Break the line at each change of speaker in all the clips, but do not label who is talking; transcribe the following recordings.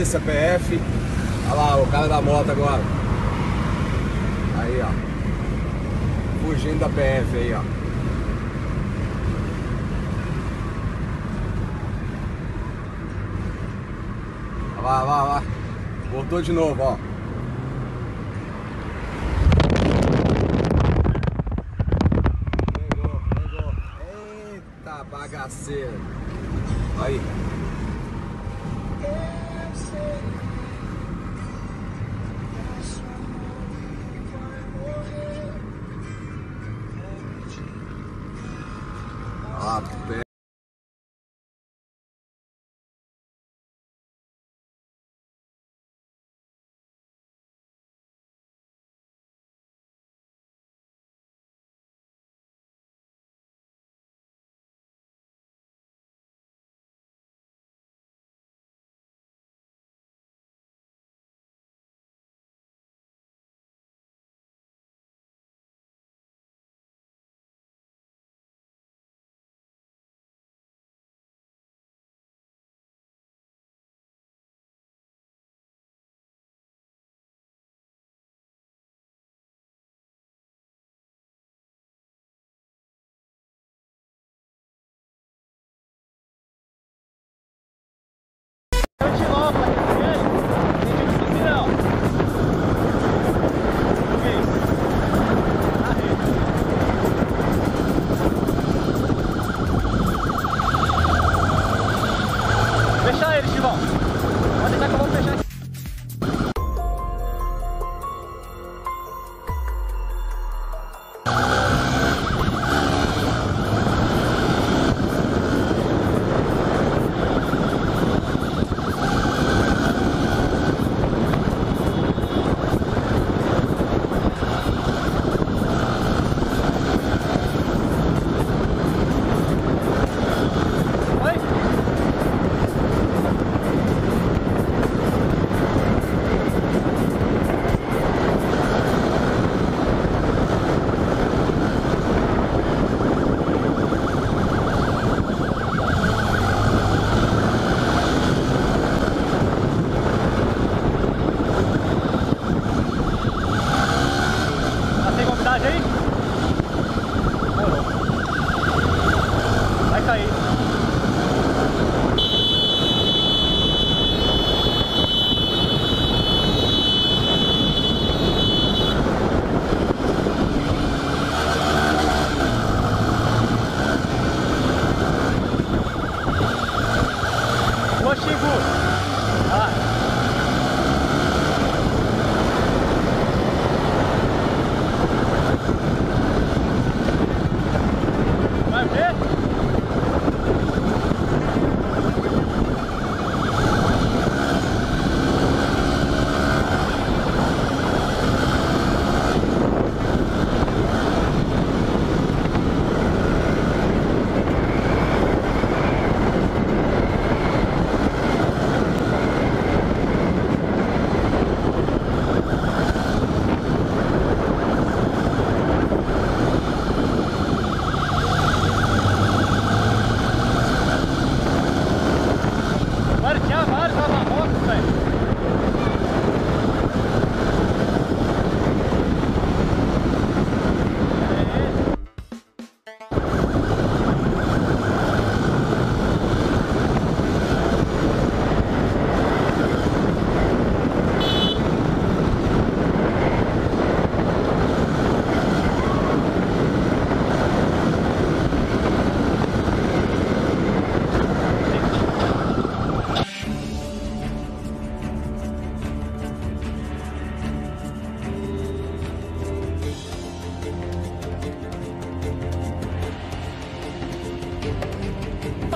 polícia, PF. Olha lá, o cara da moto agora. Aí, ó. Fugindo da PF aí, ó. Vai, vai, vai. Voltou de novo, ó. Pegou, pegou. Eita bagaceira. Aí. Ah,
Don't you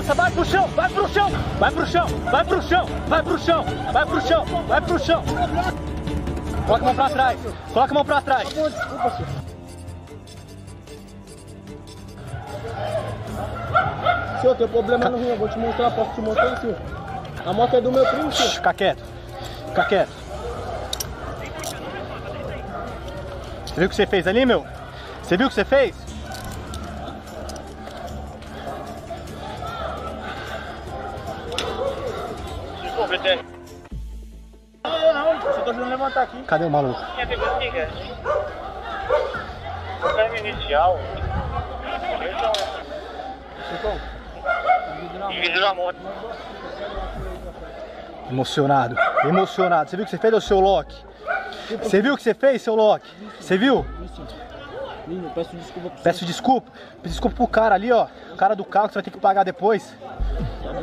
Nossa, vai pro chão, vai pro chão, vai pro chão, vai pro chão, vai pro chão, vai pro chão, vai pro chão. Coloca a mão pra trás, coloca a mão pra trás.
Senhor, tem problema no rim, eu vou te mostrar, posso te mostrar, senhor. A moto é do meu primo, senhor.
Fica quieto, fica quieto. Você viu o que você fez ali, meu? Você viu o que você fez? Cadê o maluco?
Amiga, Termo inicial. Vídeo da moto.
Emocionado, emocionado. Você viu o que você fez, ô seu Loki? Você viu o que você fez, seu Loki? Você viu?
Menino, peço desculpa pro
Peço desculpa. Peço desculpa pro cara ali, ó. O cara do carro que você vai ter que pagar depois.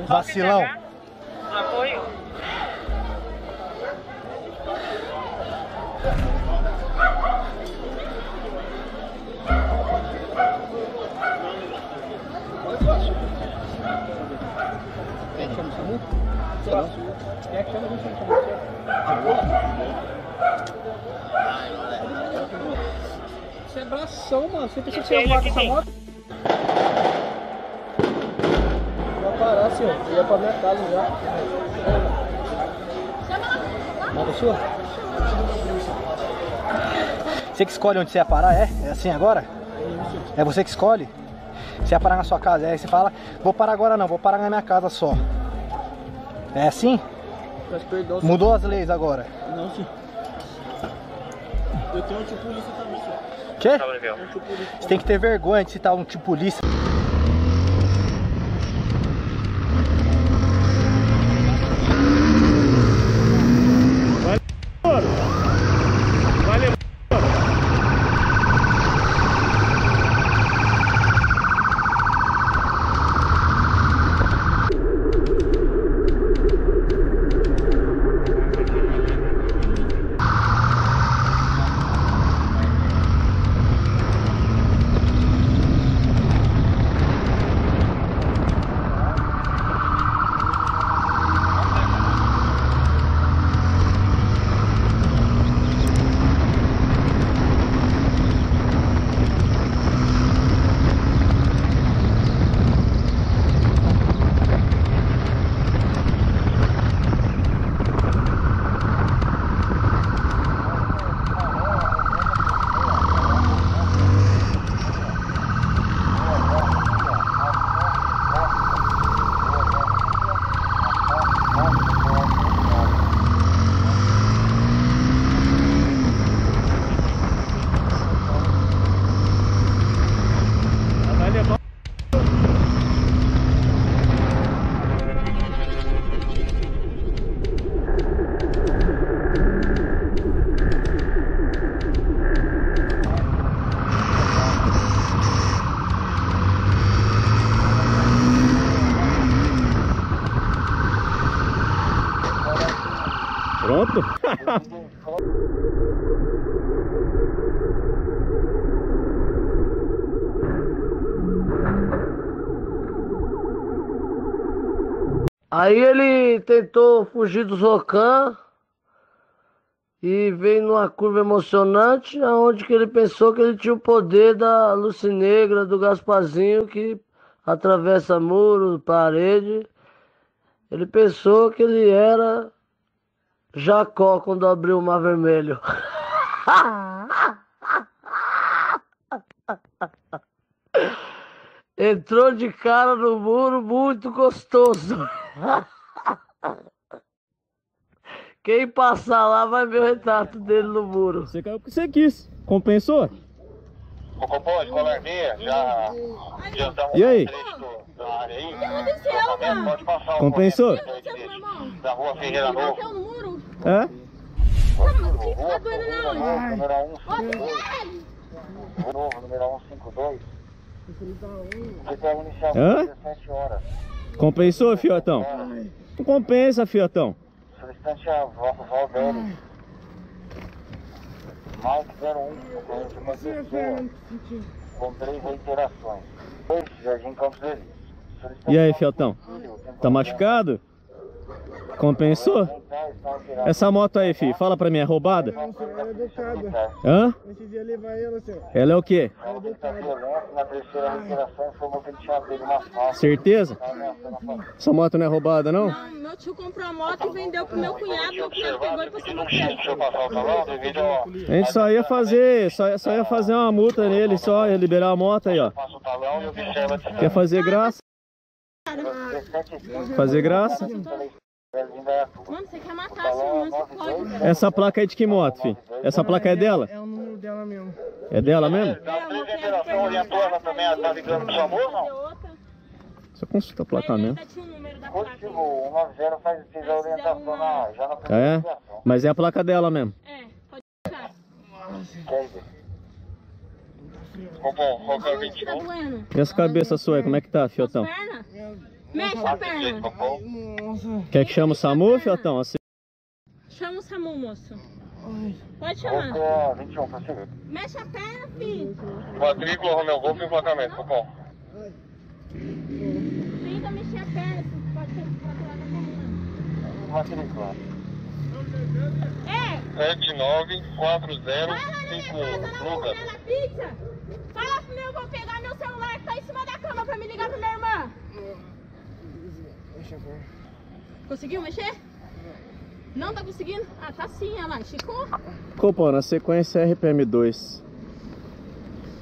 Vacilão.
Apoio.
Quer que chama o SAMU? Você é bração, mano. Você pensa que você ia voar com essa moto? Vai parar, senhor. Eu ia pra minha casa já. Nada sua?
Você que escolhe onde você ia parar, é? É assim agora? É você que escolhe? Você ia parar na sua casa, é? Aí você fala, vou parar agora não, vou parar na minha casa só. É assim? Mudou as leis agora.
Não, senhor. Eu tenho um tio polícia também, senhor.
Quê?
Polícia.
Você tem que ter vergonha de citar um tipo polícia.
Pronto?
Aí ele tentou fugir do Zocan e veio numa curva emocionante, aonde que ele pensou que ele tinha o poder da Luce Negra, do Gasparzinho, que atravessa muro, parede. Ele pensou que ele era Jacó quando abriu o Mar Vermelho. Entrou de cara no muro muito gostoso. Quem passar lá vai ver o retrato dele no muro.
Você caiu porque você quis. Compensou?
Compôs, colardia, já já estamos
E aí?
Pode passar o
Compensou?
corrente
Aconteceu meu irmão?
Da rua Ferreira Novo.
É?
Ferreira
não,
Novo, número
Ô,
152.
Fred!
Novo, número 152. Você a inicial
Hã?
17 horas.
Compensou, fiotão? Não compensa, fiotão.
Solicitante é a Val- Valdério. Mike 01, ocorrência uma pessoa. Com três reiterações. Dois, Jardim Campos Elíseos.
E aí, fiotão? Tá machucado? Compensou? Essa moto aí, filho, fala pra mim, é roubada?
Ela é educada.
Hã?
Esse dia levar ela, senhor.
Ela é o quê?
Ela tem que estar violento, na terceira reiteração informou que ele tinha abrido uma falta.
Certeza? Essa moto não é roubada, não?
Não, meu tio comprou a moto e vendeu pro meu cunhado. Meu cunhado pegou e passou no
X
crédito.
pra eu passar o talão devido ao...
A gente só ia fazer, só, só ia fazer uma multa nele, só ia liberar a moto aí, ó. Quer fazer graça? Fazer graça?
Mano, você quer matar a sua mãe, você pode, velho.
Essa placa é de que moto, fi? Essa placa é dela?
É o número dela mesmo.
É dela mesmo?
É, uma quer
orientou ela também, ela tá ligando pro não?
Só consulta a placa mesmo.
Ainda tinha o número da placa.
Positivo, o 90 faz, fez a orientação na, já na
É?
primeira ligação.
Mas é a placa dela mesmo.
É, pode ficar.
Quer dizer. Copom, qual que é o
Onde que tá
21?
doendo?
E essa cabeça sua aí, como é que tá, Fiotão?
Perna? Mexe a perna.
Quer que chame o SAMU, Fiotão? Assim.
Chama o SAMU, moço. Pode chamar.
é a 21, prossiga.
Mexe a perna, filho.
Matrícula, Romeu Golf e emplacamento, Copom.
Tenta mexer a perna, pode ser procurar da coluna.
Matrícula.
É,
794051,
vai lá na minha casa, na
Lucas.
Fala pro meu, eu vou pegar meu celular que tá em cima da cama pra me ligar pra minha irmã. Conseguiu mexer? Não tá conseguindo? Ah, tá sim, olha lá, esticou.
Copom, na sequência RPM2.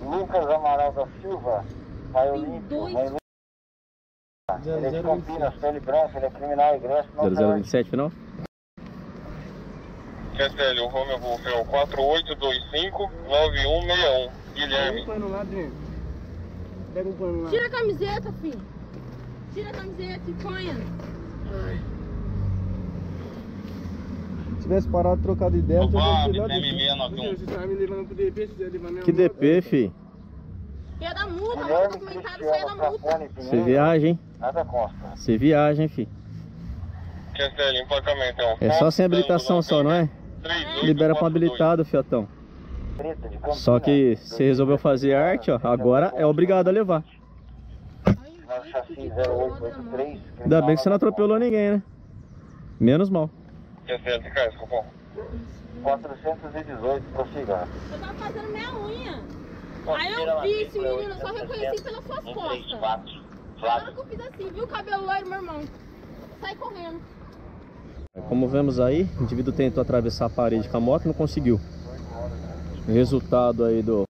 Lucas Amaral da Silva, Lu- Ele é de Campinas, pele branca, ele é criminal, ingresso não
0027 final?
QSL, o Romeu Golf é o 4825-9161, Guilherme.
Pano lá dentro. Pega um pano lá.
Tira a camiseta, filho. Tira a camiseta e ponha.
Se tivesse parado, trocado ideia,
Opa, BPM691.
Você tava me levando pro DP, se quiser levar minha
Que
moto,
DP, fi?
Ia dar multa, mas
Guilherme
documentado da multa.
Você viaja, hein?
Nada consta.
Você viaja, hein, fi?
QSL, emplacamento é
É só sem habilitação só, não é? Libera pra habilitado, Fiotão. Só que você resolveu fazer arte, ó. Agora é obrigado a levar.
Final chassi 0883.
Ainda bem que você não atropelou ninguém, né? Menos mal.
QSL, fica isso, Copom. 418, prossiga.
Eu tava fazendo minha unha. Aí eu vi esse menino, só reconheci pelas suas costas. Que eu fiz assim, viu o cabelo loiro, meu irmão? Sai correndo.
Como vemos aí, o indivíduo tentou atravessar a parede com a moto e não conseguiu. Resultado aí do